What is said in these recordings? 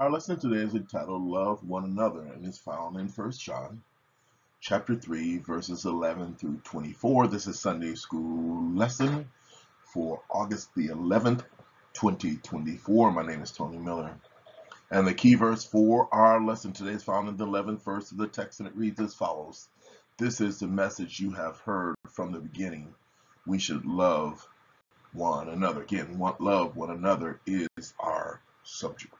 Our lesson today is entitled Love One Another and is found in 1 John chapter 3 verses 11 through 24. This is Sunday school lesson for August the 11th, 2024. My name is Tony Miller. And the key verse for our lesson today is found in the 11th verse of the text and it reads as follows. This is the message you have heard from the beginning. We should love one another. Again, love one another is our subject.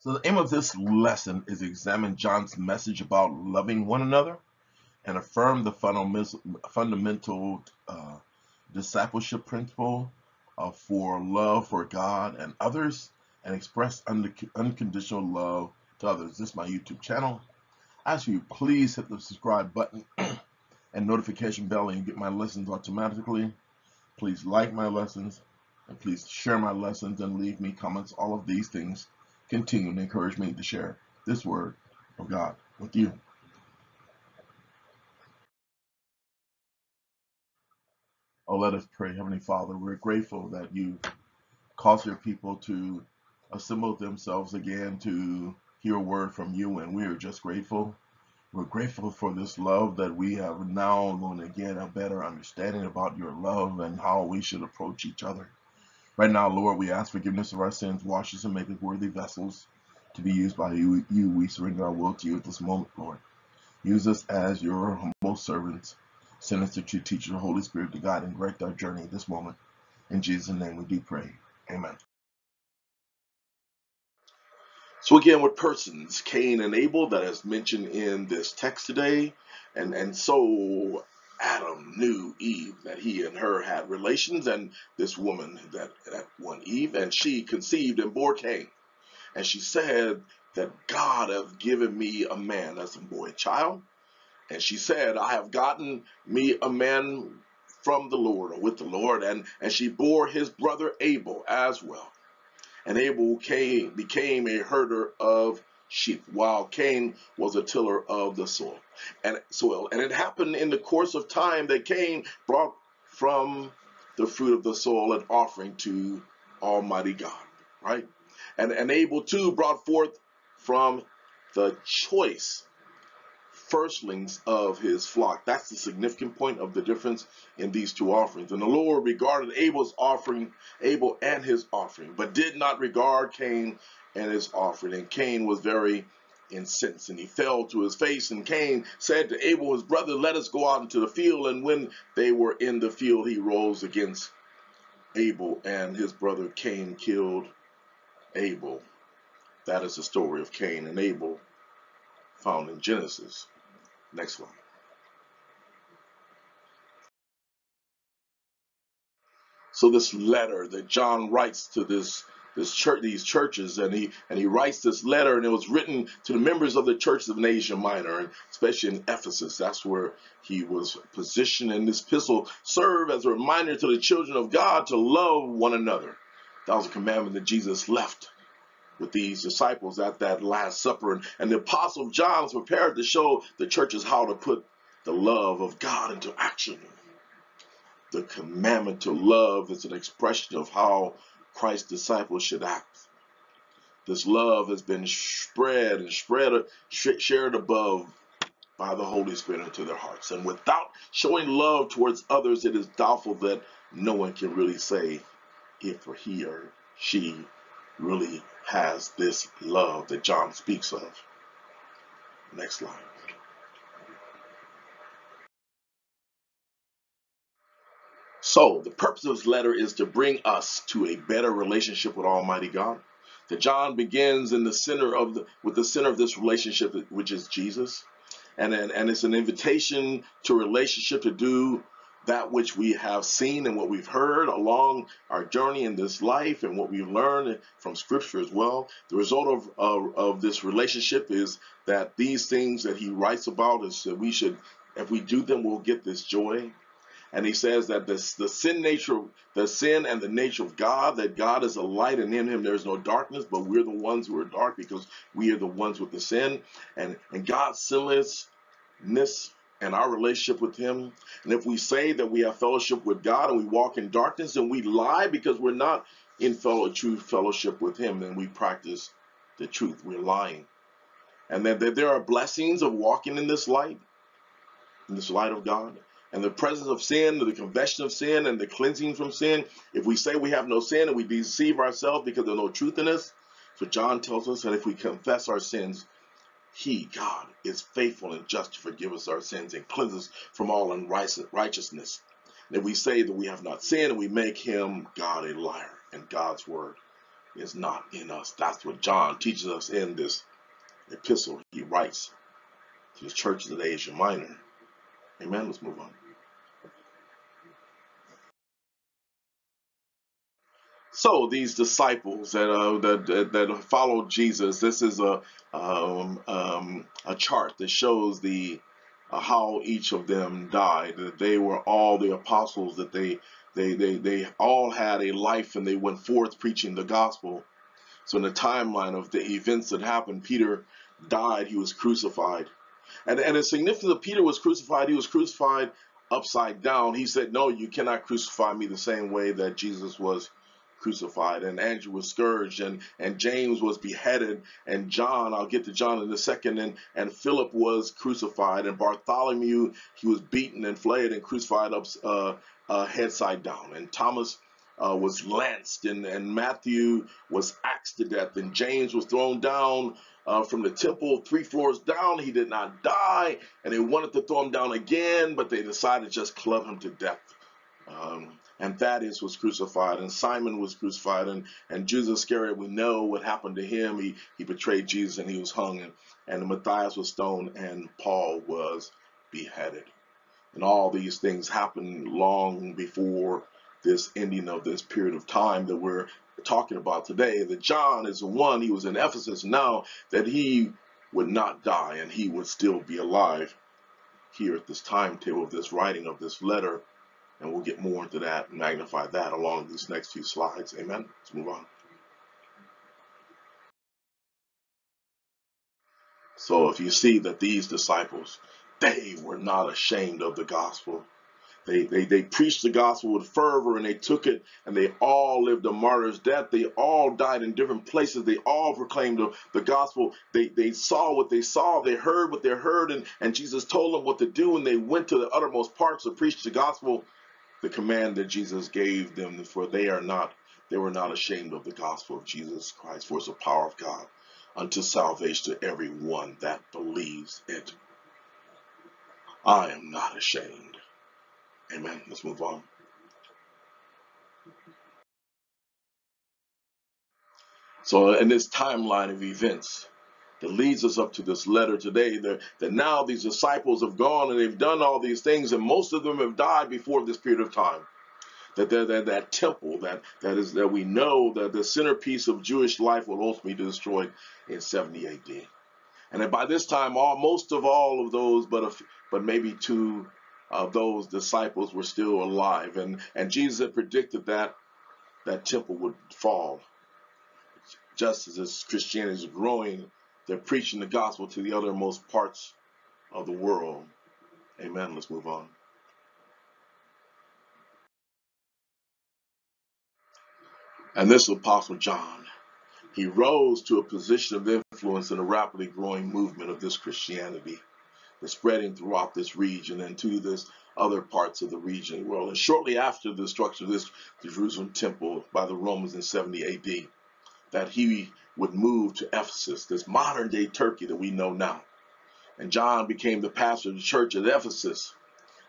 So the aim of this lesson is examine John's message about loving one another and affirm the fundamental uh, discipleship principle uh, for love for God and others and express unconditional love to others. This is my YouTube channel. I ask you please hit the subscribe button and notification bell and get my lessons automatically. Please like my lessons and please share my lessons and leave me comments. All of these things continue to encourage me to share this word of God with you. Oh, let us pray. Heavenly Father, we're grateful that you cause your people to assemble themselves again to hear a word from you, and we are just grateful. We're grateful for this love that we have now going to get a better understanding about your love and how we should approach each other. Right now, Lord, we ask forgiveness of our sins, wash us and make us worthy vessels to be used by you. you. We surrender our will to you at this moment, Lord. Use us as your humble servants. Send us to true teacher, the Holy Spirit, to guide and direct our journey at this moment. In Jesus' name we do pray. Amen. So again, with persons, Cain and Abel, that is mentioned in this text today. And, and so Adam knew Eve that he and her had relations, and this woman that, that one Eve, and she conceived and bore Cain. And she said that God hath given me a man, that's a boy child. And she said, I have gotten me a man from the Lord or with the Lord, and, and she bore his brother Abel as well. And Abel came, became a herder of sheep, while Cain was a tiller of the soil and soil. And it happened in the course of time that Cain brought from the fruit of the soil an offering to Almighty God, right? And, and Abel too brought forth from the choice firstlings of his flock. That's the significant point of the difference in these two offerings. And the Lord regarded Abel's offering, Abel and his offering, but did not regard Cain and his offering. And Cain was very incensed, and he fell to his face. And Cain said to Abel, his brother, Let us go out into the field. And when they were in the field, he rose against Abel, and his brother Cain killed Abel. That is the story of Cain and Abel found in Genesis. Next one. So this letter that John writes to this this church, these churches, and he and he writes this letter, and it was written to the members of the churches of Asia Minor, and especially in Ephesus. That's where he was positioned. And this epistle serve as a reminder to the children of God to love one another. That was a commandment that Jesus left with these disciples at that Last Supper. And, and the Apostle John was prepared to show the churches how to put the love of God into action. The commandment to love is an expression of how Christ's disciples should act. This love has been spread and spread, shared above by the Holy Spirit into their hearts. And without showing love towards others, it is doubtful that no one can really say if he or she really has this love that John speaks of. Next line. So, the purpose of this letter is to bring us to a better relationship with Almighty God. That John begins in the center of the with the center of this relationship, which is Jesus, and and, and it's an invitation to relationship to do that which we have seen and what we've heard along our journey in this life and what we've learned from scripture as well. The result of, of, of this relationship is that these things that he writes about is that we should, if we do them, we'll get this joy. And he says that this, the sin nature, the sin and the nature of God, that God is a light and in him there's no darkness, but we're the ones who are dark because we are the ones with the sin. And, and God's sinlessness and our relationship with Him. And if we say that we have fellowship with God and we walk in darkness and we lie because we're not in fellow true fellowship with Him, then we practice the truth. We're lying. And that, that there are blessings of walking in this light, in this light of God. And the presence of sin, the confession of sin, and the cleansing from sin. If we say we have no sin and we deceive ourselves because there's no truth in us, so John tells us that if we confess our sins, he, God, is faithful and just to forgive us our sins and cleanse us from all unrighteousness. If we say that we have not sinned, we make him, God, a liar, and God's word is not in us. That's what John teaches us in this epistle he writes to the churches of Asia Minor. Amen. Let's move on. So these disciples that uh, that, that, followed Jesus, this is a um, um, a chart that shows the uh, how each of them died. That they were all the apostles. That they they they they all had a life and they went forth preaching the gospel. So in the timeline of the events that happened, Peter died. He was crucified. And, and it's significant that Peter was crucified. He was crucified upside down. He said, No, you cannot crucify me the same way that Jesus was crucified. And Andrew was scourged, and, and James was beheaded, and John, I'll get to John in a second, and, and Philip was crucified, and Bartholomew, he was beaten and flayed and crucified up uh, uh, head side down. And Thomas uh, was lanced, and, and Matthew was axed to death, and James was thrown down uh, from the temple three floors down. He did not die, and they wanted to throw him down again, but they decided to just club him to death. Um, and Thaddeus was crucified, and Simon was crucified, and, and Judas Iscariot, we know what happened to him. He, he betrayed Jesus and he was hung, and, and Matthias was stoned, and Paul was beheaded. And all these things happened long before this ending of this period of time that we're talking about today, that John is the one, he was in Ephesus now, that he would not die and he would still be alive here at this timetable of this writing of this letter. And we'll get more into that and magnify that along these next few slides. Amen. Let's move on. So if you see that these disciples, they were not ashamed of the gospel they, they, they preached the gospel with fervor and they took it and they all lived a martyr's death. They all died in different places. They all proclaimed the, the gospel. They, they saw what they saw. They heard what they heard and, and Jesus told them what to do and they went to the uttermost parts to preach the gospel, the command that Jesus gave them for they are not, they were not ashamed of the gospel of Jesus Christ for it's the power of God unto salvation to everyone that believes it. I am not ashamed. Amen. Let's move on. So, in this timeline of events that leads us up to this letter today, that, that now these disciples have gone and they've done all these things, and most of them have died before this period of time. That, that, that, that temple that, that is that we know that the centerpiece of Jewish life will ultimately be destroyed in 70 AD. And by this time, all most of all of those, but a, but maybe two of those disciples were still alive. And, and Jesus had predicted that that temple would fall. Just as Christianity is growing, they're preaching the gospel to the othermost parts of the world. Amen. Let's move on. And this Apostle John, he rose to a position of influence in a rapidly growing movement of this Christianity is spreading throughout this region and to this other parts of the region world. And shortly after the destruction of this the Jerusalem temple by the Romans in 70 AD, that he would move to Ephesus, this modern day Turkey that we know now. And John became the pastor of the church at Ephesus,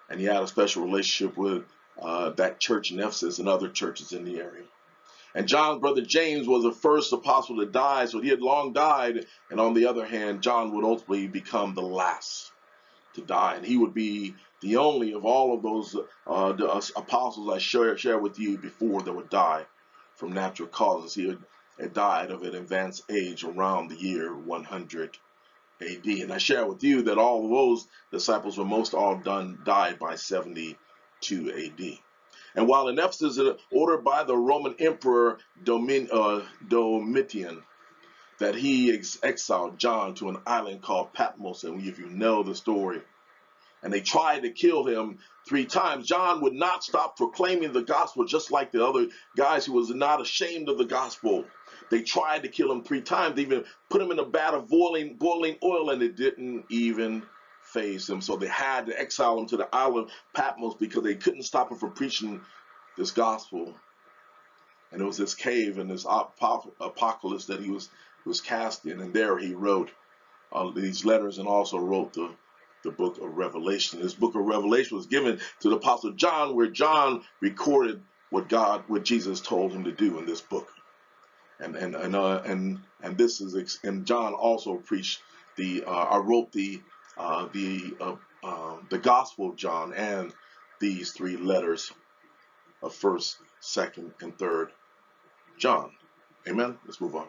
and he had a special relationship with uh, that church in Ephesus and other churches in the area. And John's brother James was the first apostle to die, so he had long died. And on the other hand, John would ultimately become the last to die, and he would be the only of all of those uh, the, uh, apostles I shared share with you before that would die from natural causes. He had, had died of an advanced age around the year 100 AD. And I share with you that all those disciples were most all done died by 72 AD. And while in Ephesus, ordered by the Roman Emperor Domin, uh, Domitian, that he ex exiled John to an island called Patmos. And if you know the story, and they tried to kill him three times. John would not stop proclaiming the gospel, just like the other guys. He was not ashamed of the gospel. They tried to kill him three times. They even put him in a vat of boiling, boiling oil, and it didn't even faze him. So they had to exile him to the island of Patmos because they couldn't stop him from preaching this gospel. And it was this cave and this apocalypse that he was was cast in, and there he wrote uh, these letters and also wrote the the book of Revelation. This book of Revelation was given to the Apostle John, where John recorded what God, what Jesus told him to do in this book. And and and uh, and and this is and John also preached the. Uh, I wrote the uh, the uh, uh, the Gospel of John and these three letters of First, Second, and Third John. Amen. Let's move on.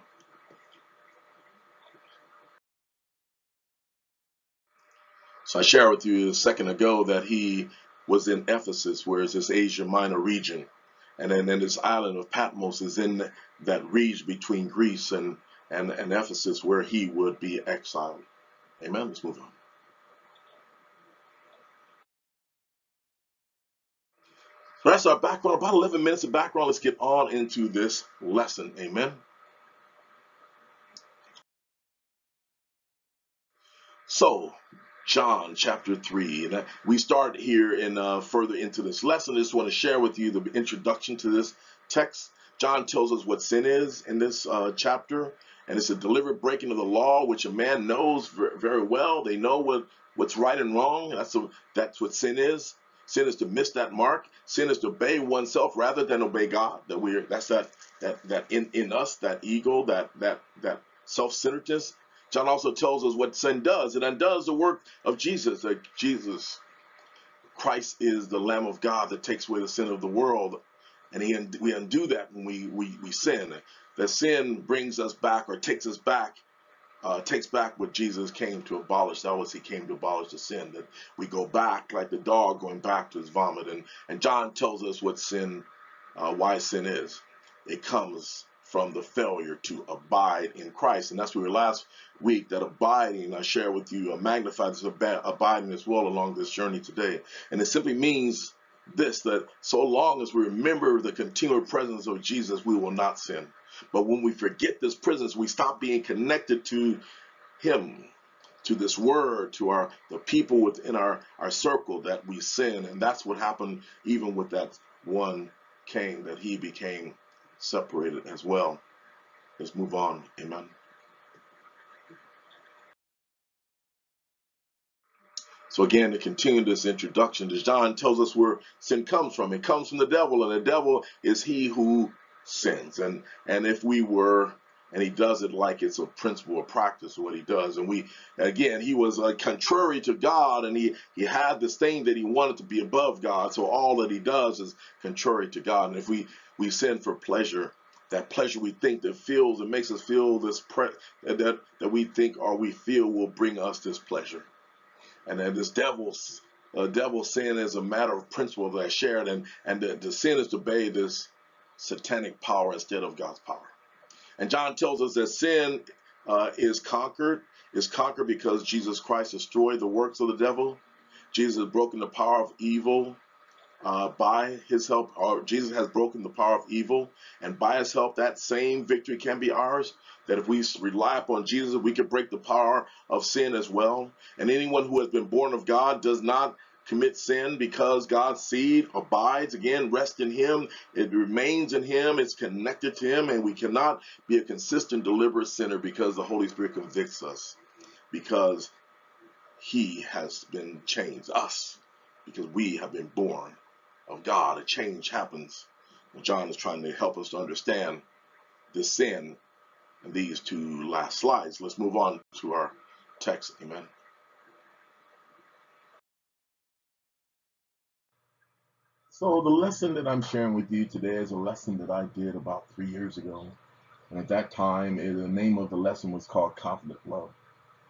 So I shared with you a second ago that he was in Ephesus, where it's this Asia Minor region. And then, then this island of Patmos is in that region between Greece and, and, and Ephesus where he would be exiled. Amen. Let's move on. So that's our background. About 11 minutes of background. Let's get on into this lesson. Amen. So, John chapter 3. And we start here and uh, further into this lesson. I just want to share with you the introduction to this text. John tells us what sin is in this uh, chapter, and it's a deliberate breaking of the law, which a man knows very well. They know what, what's right and wrong. That's, a, that's what sin is. Sin is to miss that mark. Sin is to obey oneself rather than obey God. That we're that's that that that in, in us, that ego, that that that self-centeredness John also tells us what sin does. It undoes the work of Jesus. That Jesus, Christ is the Lamb of God that takes away the sin of the world. And he, we undo that when we, we, we sin. That sin brings us back or takes us back, uh, takes back what Jesus came to abolish. That was he came to abolish the sin. That we go back like the dog going back to his vomit. And, and John tells us what sin, uh, why sin is. It comes from the failure to abide in Christ. And that's where we last week, that abiding, I share with you, uh, magnified this abiding as well along this journey today. And it simply means this, that so long as we remember the continual presence of Jesus, we will not sin. But when we forget this presence, we stop being connected to him, to this word, to our the people within our, our circle that we sin. And that's what happened even with that one king that he became separated as well. Let's move on. Amen. So again, to continue this introduction, John tells us where sin comes from. It comes from the devil, and the devil is he who sins. And and if we were, and he does it like it's a principle or practice what he does. And we, again, he was uh, contrary to God, and he he had this thing that he wanted to be above God. So all that he does is contrary to God. And if we we sin for pleasure. That pleasure we think that feels, and makes us feel this pre- that that we think or we feel will bring us this pleasure. And then this devil's uh, devil sin is a matter of principle that I shared, and and the, the sin is to obey this satanic power instead of God's power. And John tells us that sin uh, is conquered, is conquered because Jesus Christ destroyed the works of the devil. Jesus has broken the power of evil uh, by his help, or Jesus has broken the power of evil, and by his help, that same victory can be ours. That if we rely upon Jesus, we can break the power of sin as well. And anyone who has been born of God does not commit sin because God's seed abides again, rest in Him. It remains in Him. It's connected to Him, and we cannot be a consistent, deliberate sinner because the Holy Spirit convicts us, because He has been changed us, because we have been born of God, a change happens. John is trying to help us to understand this sin in these two last slides. Let's move on to our text. Amen. So the lesson that I'm sharing with you today is a lesson that I did about three years ago. And at that time, it, the name of the lesson was called Confident Love.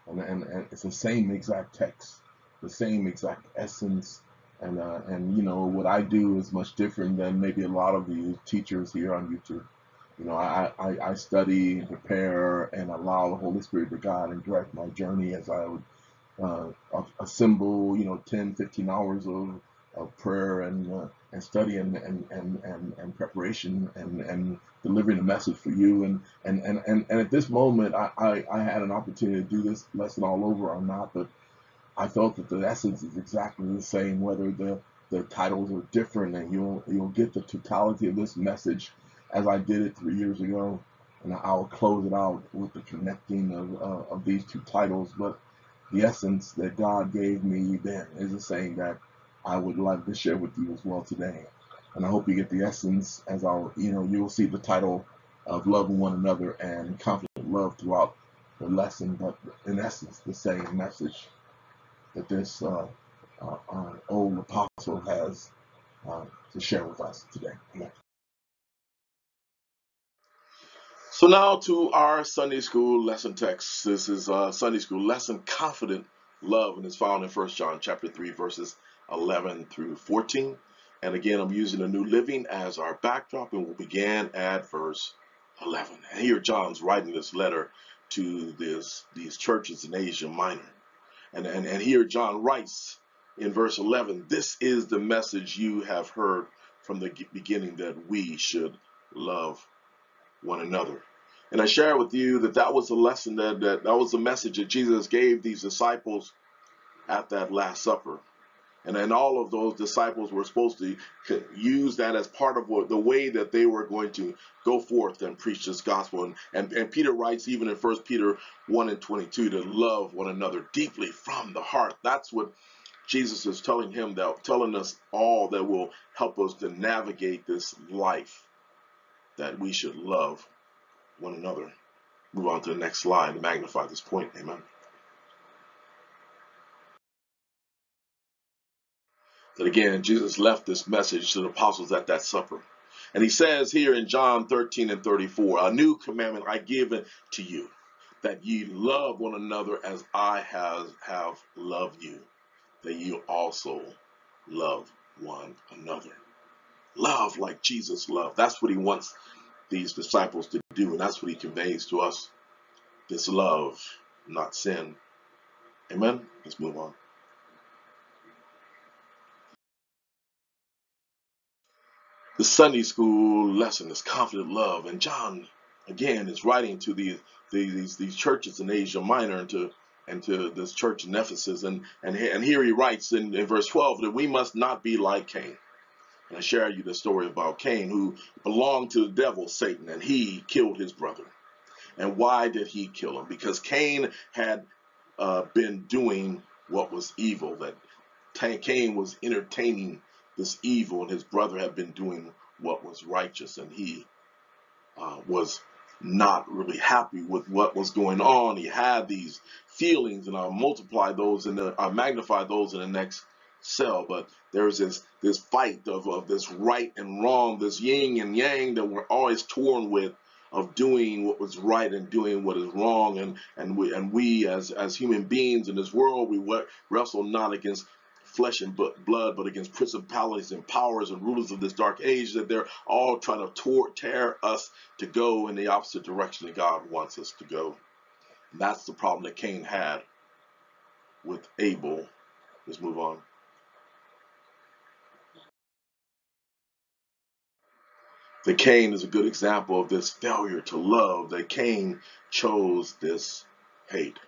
And, and, and it's the same exact text, the same exact essence, and uh, and you know what I do is much different than maybe a lot of the teachers here on YouTube. You know, I, I, I study, prepare, and allow the Holy Spirit to guide and direct my journey as I would uh, assemble, you know, 10, 15 hours of, of prayer and uh, and study and and, and, and, and preparation and, and delivering a message for you. And and, and, and, and at this moment, I, I, I had an opportunity to do this lesson all over or not, but I felt that the essence is exactly the same, whether the the titles are different, and you'll you'll get the totality of this message as I did it three years ago, and I'll close it out with the connecting of uh, of these two titles. But the essence that God gave me then is the same that I would like to share with you as well today. And I hope you get the essence as I'll, you know, you'll see the title of loving one another and confident love throughout the lesson, but in essence, the same message that this uh, uh, uh, old apostle has uh, to share with us today. So now to our Sunday school lesson text. This is uh, Sunday school lesson, confident love, and it's found in 1 John chapter 3, verses 11 through 14. And again, I'm using the New Living as our backdrop, and we'll begin at verse 11. And here John's writing this letter to this, these churches in Asia Minor. And, and, and here John writes in verse 11, This is the message you have heard from the beginning that we should love one another. And I share with you that that was the lesson that, that that was the message that Jesus gave these disciples at that Last Supper. And then all of those disciples were supposed to use that as part of what, the way that they were going to go forth and preach this gospel. And, and, and Peter writes, even in 1 Peter 1 and 22, to love one another deeply from the heart. That's what Jesus is telling him, that telling us all that will help us to navigate this life, that we should love one another. Move on to the next slide to magnify this point. Amen. That again, Jesus left this message to the apostles at that supper. And he says here in John 13 and 34, a new commandment I give to you, that ye love one another as I have, have loved you, that you also love one another. Love like Jesus loved. That's what he wants these disciples to do, and that's what he conveys to us. This love, not sin. Amen? Let's move on. The Sunday school lesson is confident love. And John, again, is writing to these these these churches in Asia Minor and to and to this church in Ephesus. And and, and here he writes in, in verse 12 that we must not be like Cain. And I share you the story about Cain, who belonged to the devil, Satan, and he killed his brother. And why did he kill him? Because Cain had uh, been doing what was evil, that Cain was entertaining this evil, and his brother had been doing what was righteous, and he uh, was not really happy with what was going on. He had these feelings, and I'll multiply those and I'll magnify those in the next cell. But there's this this fight of, of this right and wrong, this yin and yang that we're always torn with of doing what was right and doing what is wrong and and we and we as as human beings in this world we wrestle not against flesh and blood, but against principalities and powers and rulers of this dark age, that they're all trying to tear us to go in the opposite direction that God wants us to go. And that's the problem that Cain had with Abel. Let's move on. The Cain is a good example of this failure to love, that Cain chose this hate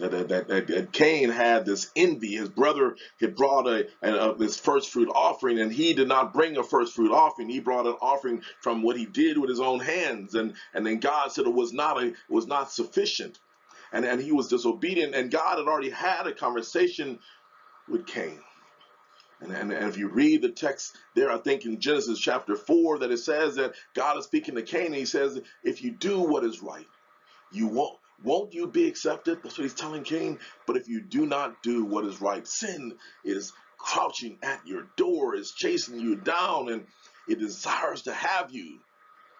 that, that, that, Cain had this envy. His brother had brought a, a, this first fruit offering, and he did not bring a first fruit offering. He brought an offering from what he did with his own hands, and and then God said it was not a it was not sufficient, and and he was disobedient. And God had already had a conversation with Cain. And, and, and, if you read the text there, I think in Genesis chapter 4, that it says that God is speaking to Cain, and he says, if you do what is right, you won't won't you be accepted? That's what he's telling Cain. But if you do not do what is right, sin is crouching at your door, is chasing you down, and it desires to have you.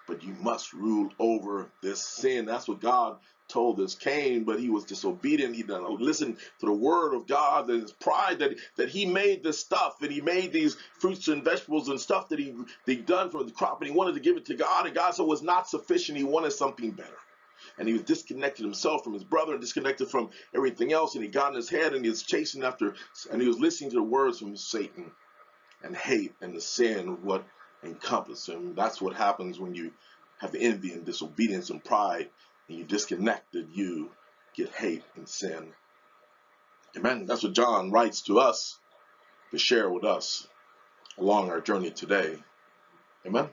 But you must rule over this sin. That's what God told this Cain, but he was disobedient. He didn't listen to the word of God. That his pride that that he made this stuff and he made these fruits and vegetables and stuff that he he done from the crop, and he wanted to give it to God, and God said it was not sufficient. He wanted something better. And he was disconnected himself from his brother and disconnected from everything else. And he got in his head and he was chasing after, and he was listening to the words from Satan and hate and the sin what encompassed him. That's what happens when you have envy and disobedience and pride and you disconnected, you get hate and sin. Amen. That's what John writes to us to share with us along our journey today. Amen.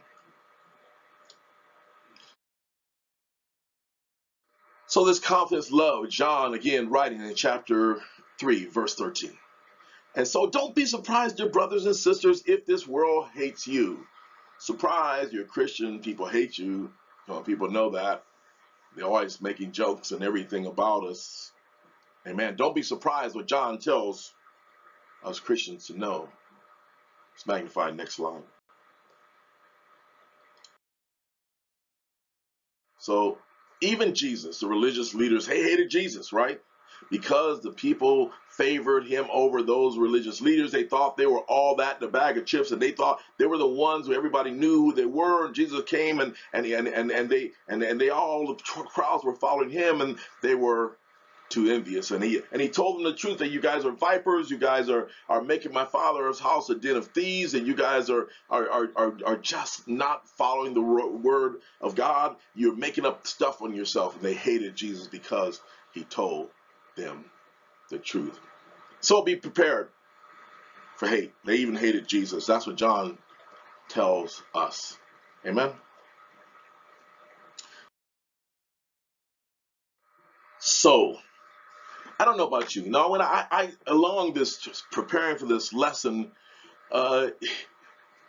So this confidence, love, John again writing in chapter 3, verse 13. And so don't be surprised, dear brothers and sisters, if this world hates you. Surprise, you're a Christian, people hate you. people know that. They're always making jokes and everything about us. Amen. Don't be surprised what John tells us Christians to know. It's magnified next slide. So even Jesus, the religious leaders, they hated Jesus, right? Because the people favored him over those religious leaders. They thought they were all that in a bag of chips, and they thought they were the ones who everybody knew who they were. And Jesus came, and and and and, and they and and they all the crowds were following him, and they were too envious. And he and he told them the truth that you guys are vipers, you guys are are making my father's house a den of thieves, and you guys are are are are, are just not following the word of God. You're making up stuff on yourself. And they hated Jesus because he told them the truth. So be prepared for hate. They even hated Jesus. That's what John tells us. Amen. So, I don't know about you. You know, when I, I along this preparing for this lesson, uh,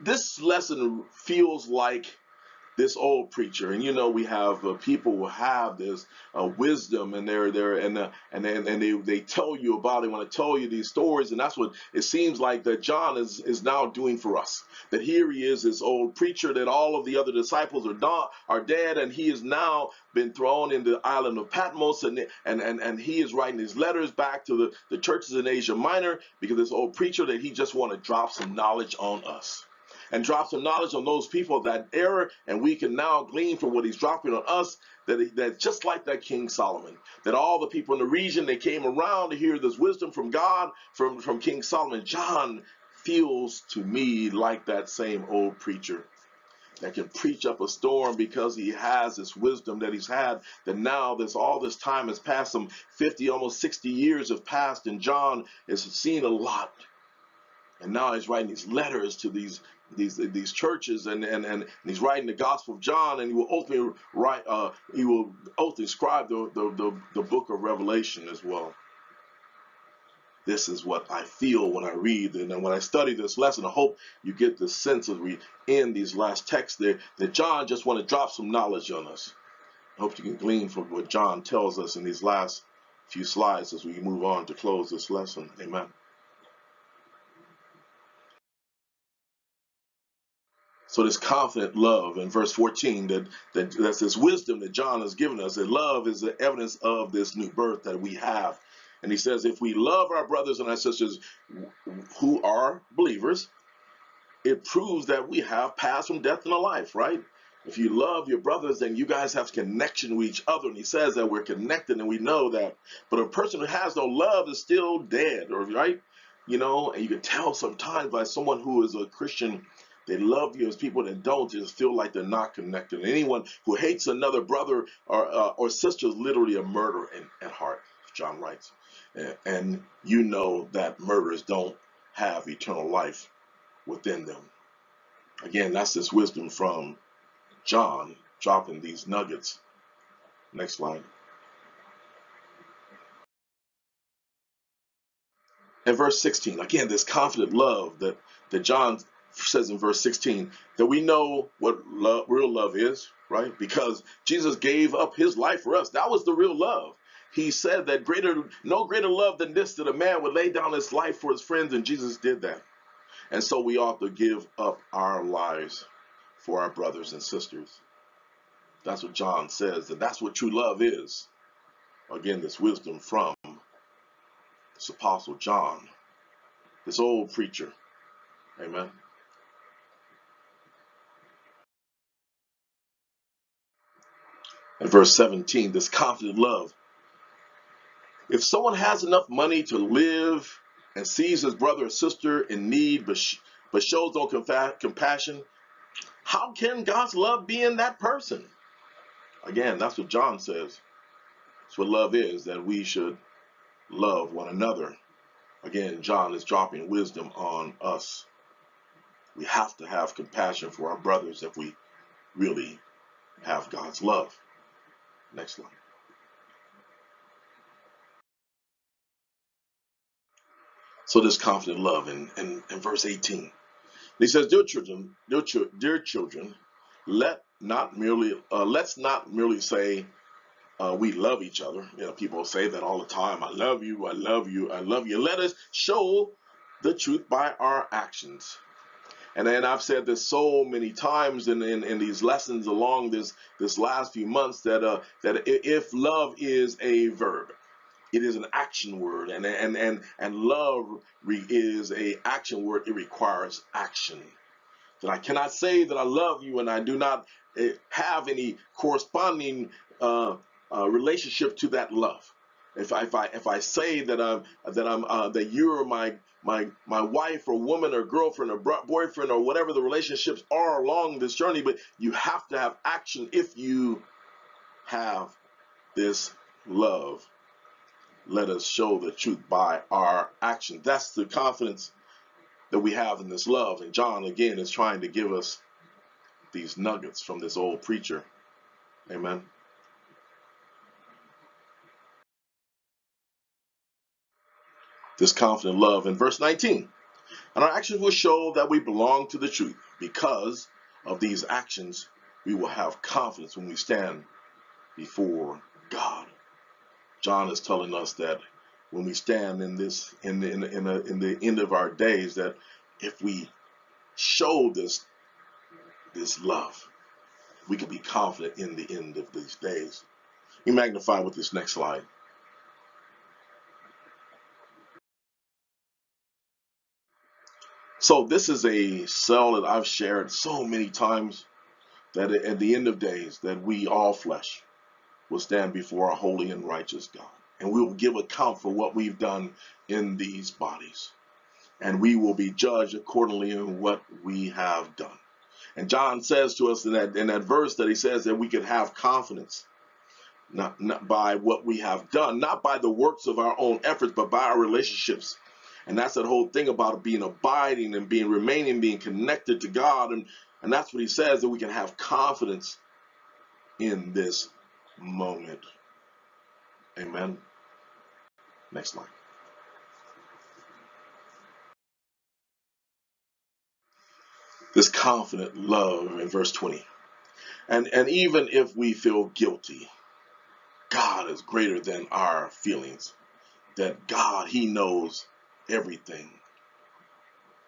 this lesson feels like this old preacher, and you know we have uh, people who have this uh, wisdom, and they're there, and uh, and and they they tell you about it. Want to tell you these stories, and that's what it seems like that John is is now doing for us. That here he is, this old preacher, that all of the other disciples are are dead, and he has now been thrown in the island of Patmos, and and and and he is writing his letters back to the the churches in Asia Minor because this old preacher that he just want to drop some knowledge on us and drop some knowledge on those people that error, and we can now glean from what he's dropping on us that, that just like that King Solomon, that all the people in the region they came around to hear this wisdom from God, from, from King Solomon. John feels to me like that same old preacher that can preach up a storm because he has this wisdom that he's had that now this all this time has passed some 50 almost 60 years have passed and john has seen a lot and now he's writing these letters to these these these churches and, and and he's writing the Gospel of John and he will ultimately write uh, he will ultimately scribe the, the, the, the book of Revelation as well. This is what I feel when I read and when I study this lesson. I hope you get the sense as we end these last texts there that John just want to drop some knowledge on us. I hope you can glean from what John tells us in these last few slides as we move on to close this lesson. Amen. So this confident love in verse 14 that, that that's this wisdom that John has given us. That love is the evidence of this new birth that we have. And he says, if we love our brothers and our sisters who are believers, it proves that we have passed from death into life, right? If you love your brothers, then you guys have connection with each other. And he says that we're connected and we know that. But a person who has no love is still dead, or right? You know, and you can tell sometimes by someone who is a Christian they love you as people that don't just feel like they're not connected. Anyone who hates another brother or, uh, or sister is literally a murderer in, at heart, John writes. And, and you know that murderers don't have eternal life within them. Again, that's this wisdom from John dropping these nuggets. Next slide. And verse 16, again, this confident love that, that John says in verse 16 that we know what love, real love is, right? Because Jesus gave up his life for us. That was the real love. He said that greater, no greater love than this that a man would lay down his life for his friends, and Jesus did that. And so we ought to give up our lives for our brothers and sisters. That's what John says, and that's what true love is. Again, this wisdom from this apostle John, this old preacher. Amen. And verse 17, this confident love. If someone has enough money to live and sees his brother or sister in need but, sh- but shows no compa- compassion, how can God's love be in that person? Again, that's what John says. That's what love is, that we should love one another. Again, John is dropping wisdom on us. We have to have compassion for our brothers if we really have God's love. Next slide. So this confident love in, in, in verse 18. He says, Dear children, dear, dear children, let not merely uh, let's not merely say uh, we love each other. You know, people say that all the time. I love you. I love you. I love you. Let us show the truth by our actions. And then I've said this so many times in, in, in these lessons along this this last few months that uh, that if love is a verb, it is an action word, and and and and love is a action word. It requires action. That I cannot say that I love you and I do not eh, have any corresponding uh, uh, relationship to that love. If I, if I if I say that I'm that I'm uh, that you're my my my wife or woman or girlfriend or boyfriend or whatever the relationships are along this journey, but you have to have action if you have this love. Let us show the truth by our action. That's the confidence that we have in this love. And John again is trying to give us these nuggets from this old preacher. Amen. This confident love in verse 19. And our actions will show that we belong to the truth. Because of these actions, we will have confidence when we stand before God. John is telling us that when we stand in this in the, in the, in the, in the end of our days, that if we show this this love, we can be confident in the end of these days. We magnify with this next slide. So this is a cell that I've shared so many times that at the end of days that we all flesh will stand before a holy and righteous God. And we will give account for what we've done in these bodies. And we will be judged accordingly in what we have done. And John says to us in that in that verse that he says that we can have confidence not, not by what we have done, not by the works of our own efforts, but by our relationships and that's that whole thing about being abiding and being remaining, being connected to God. And, and that's what he says that we can have confidence in this moment. Amen. Next slide. This confident love in verse 20. And, and even if we feel guilty, God is greater than our feelings. That God, He knows everything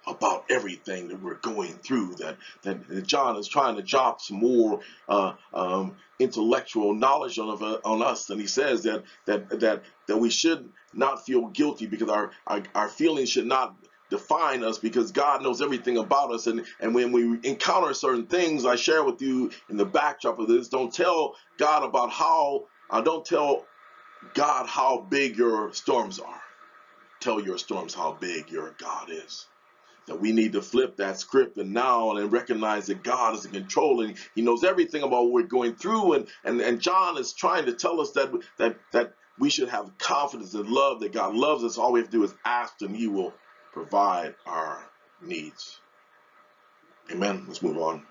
about everything that we're going through. That that John is trying to drop some more uh, um, intellectual knowledge on on us, and he says that that that that we should not feel guilty because our our, our feelings should not define us because God knows everything about us and and when we encounter certain things I share with you in the backdrop of this don't tell God about how uh, don't tell God how big your storms are tell your storms how big your God is that we need to flip that script and now and recognize that God is in control and He knows everything about what we're going through. And and, and John is trying to tell us that that that we should have confidence and love that God loves us. All we have to do is ask and He will provide our needs. Amen. Let's move on.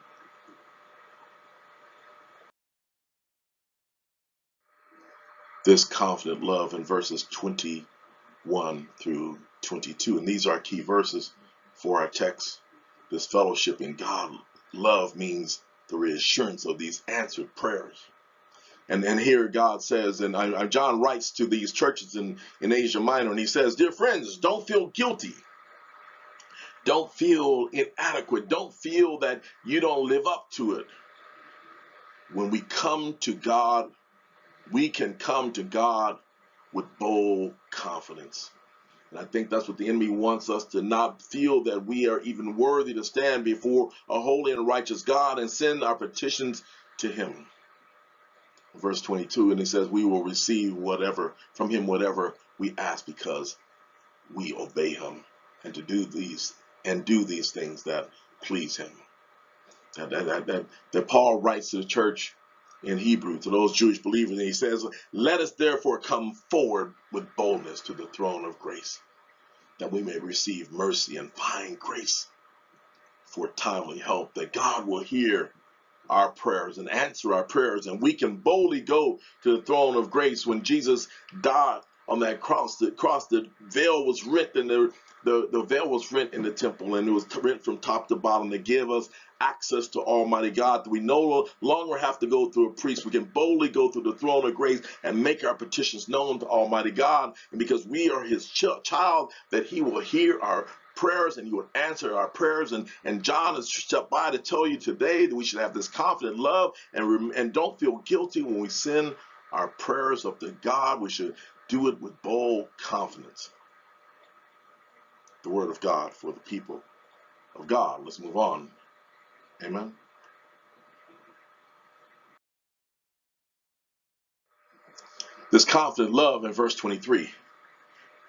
This confident love in verses 21 through 22. And these are key verses for our text this fellowship in God love means the reassurance of these answered prayers. And, and here God says, and John writes to these churches in, in Asia Minor, and he says, Dear friends, don't feel guilty. Don't feel inadequate. Don't feel that you don't live up to it. When we come to God, we can come to God with bold confidence. And I think that's what the enemy wants us to not feel that we are even worthy to stand before a holy and righteous God and send our petitions to him. verse 22, and he says, We will receive whatever from him, whatever we ask, because we obey him and to do these and do these things that please him. That, that, that, that, that Paul writes to the church in Hebrew, to those Jewish believers, and he says, Let us therefore come forward with boldness to the throne of grace, that we may receive mercy and find grace for timely help, that God will hear our prayers and answer our prayers, and we can boldly go to the throne of grace when Jesus died on that cross. The cross, the veil was rent, and the, the, the veil was rent in the temple, and it was rent from top to bottom to give us access to Almighty God. We no longer have to go through a priest. We can boldly go through the throne of grace and make our petitions known to Almighty God. And because we are His ch child, that He will hear our prayers and he will answer our prayers. And, and John has stepped by to tell you today that we should have this confident love and, and don't feel guilty when we send our prayers up to God. We should do it with bold confidence. The word of God for the people of God. Let's move on. Amen. This confident love in verse 23.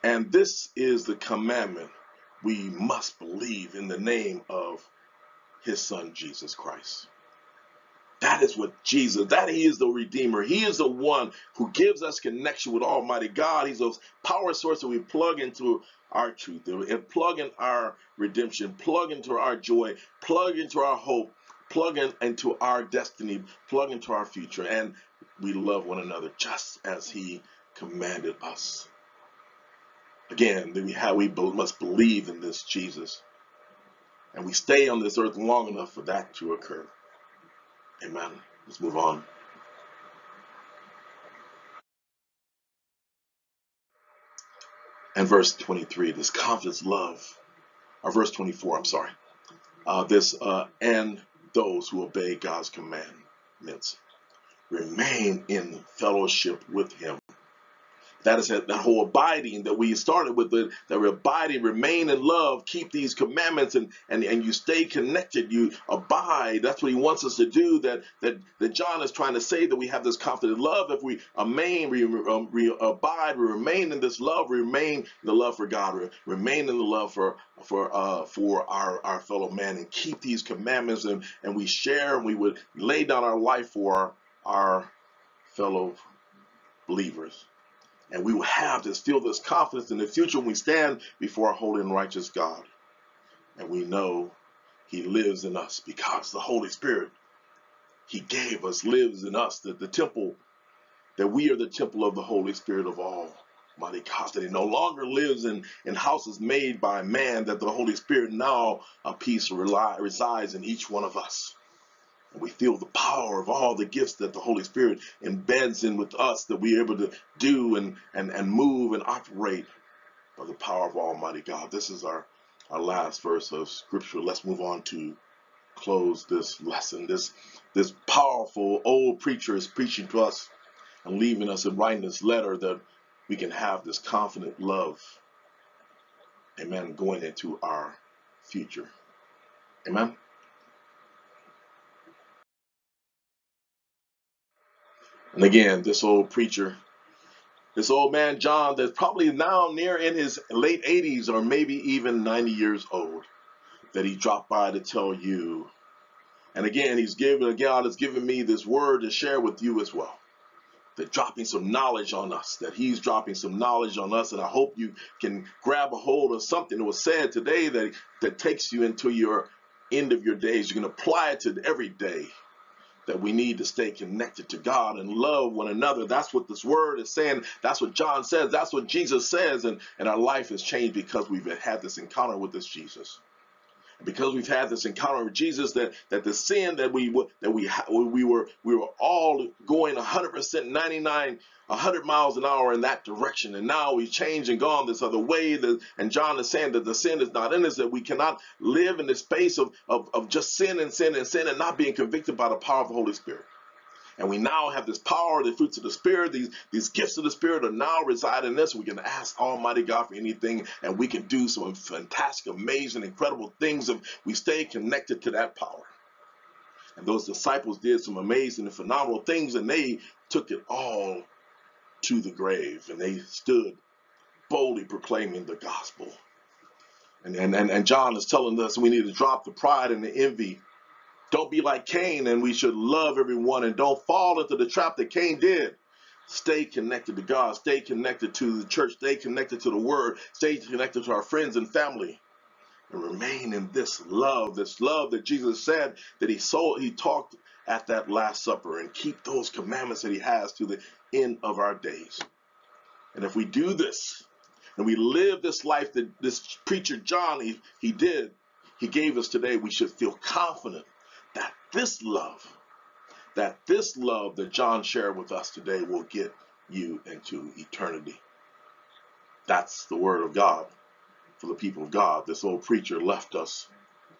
And this is the commandment we must believe in the name of his son Jesus Christ. That is what Jesus, that he is the Redeemer. He is the one who gives us connection with Almighty God. He's a power source that we plug into our truth and plug in our redemption, plug into our joy, plug into our hope, plug in into our destiny, plug into our future. And we love one another just as he commanded us. Again, we, how we must believe in this Jesus. And we stay on this earth long enough for that to occur. Amen. Let's move on. And verse 23, this confidence, love, or verse 24, I'm sorry. Uh, this, uh, and those who obey God's commandments remain in fellowship with him that is that whole abiding that we started with, that we abiding, remain in love, keep these commandments, and, and, and you stay connected, you abide. That's what he wants us to do. That that, that John is trying to say that we have this confident love. If we remain, we, um, we abide, we remain in this love, we remain in the love for God, we remain in the love for for uh, for our, our fellow man, and keep these commandments, and, and we share, and we would lay down our life for our, our fellow believers. And we will have this, feel this confidence in the future when we stand before our holy and righteous God. And we know he lives in us because the Holy Spirit he gave us lives in us, that the temple, that we are the temple of the Holy Spirit of all. Mighty God, that he no longer lives in, in houses made by man, that the Holy Spirit now a peace resides in each one of us. And we feel the power of all the gifts that the Holy Spirit embeds in with us that we're able to do and, and, and move and operate by the power of Almighty God. This is our, our last verse of scripture. Let's move on to close this lesson. This this powerful old preacher is preaching to us and leaving us and writing this letter that we can have this confident love. Amen. Going into our future. Amen. And again, this old preacher, this old man John, that's probably now near in his late 80s or maybe even 90 years old, that he dropped by to tell you. And again, he's given, God has given me this word to share with you as well. That dropping some knowledge on us, that he's dropping some knowledge on us. And I hope you can grab a hold of something that was said today that, that takes you into your end of your days. You can apply it to every day that we need to stay connected to God and love one another. That's what this word is saying. That's what John says. That's what Jesus says. And, and our life has changed because we've had this encounter with this Jesus. Because we've had this encounter with Jesus, that that the sin that we that we we were we were all going 100%, 99 100 miles an hour in that direction. And now we've changed and gone this other way. That, and John is saying that the sin is not in us, that we cannot live in the space of, of, of just sin and sin and sin and not being convicted by the power of the Holy Spirit. And we now have this power, the fruits of the Spirit, these, these gifts of the Spirit are now residing in us. We can ask Almighty God for anything, and we can do some fantastic, amazing, incredible things if we stay connected to that power. And those disciples did some amazing and phenomenal things, and they took it all to the grave and they stood boldly proclaiming the gospel. And, and, and, John is telling us we need to drop the pride and the envy. Don't be like Cain, and we should love everyone and don't fall into the trap that Cain did. Stay connected to God, stay connected to the church, stay connected to the word, stay connected to our friends and family, and remain in this love, this love that Jesus said that he so he talked at that last supper and keep those commandments that he has to the end of our days. And if we do this, and we live this life that this preacher John he, he did, he gave us today, we should feel confident that this love, that this love that John shared with us today will get you into eternity. That's the word of God for the people of God. This old preacher left us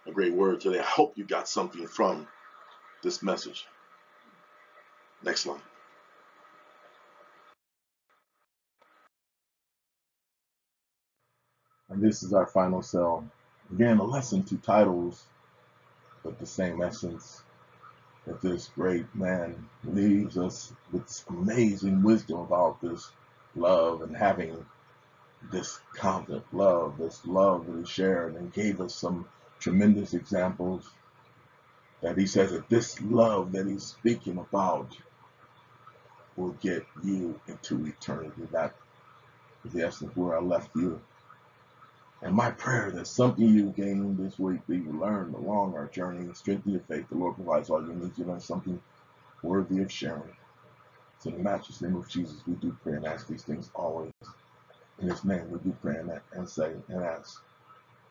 a great word today. I hope you got something from this message. Next slide. And this is our final cell. Again, a lesson, two titles, but the same essence. That this great man leaves us with amazing wisdom about this love and having this confident love, this love that he shared and gave us some tremendous examples that he says that this love that he's speaking about will get you into eternity. That is the essence where I left you. And my prayer that something you gained this week that you learned along our journey, and strengthen your faith. The Lord provides all your needs. You learn something worthy of sharing. So in the matchless name of Jesus, we do pray and ask these things always. In his name, we do pray and, and say and ask.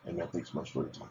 Amen. Thanks so much for your time.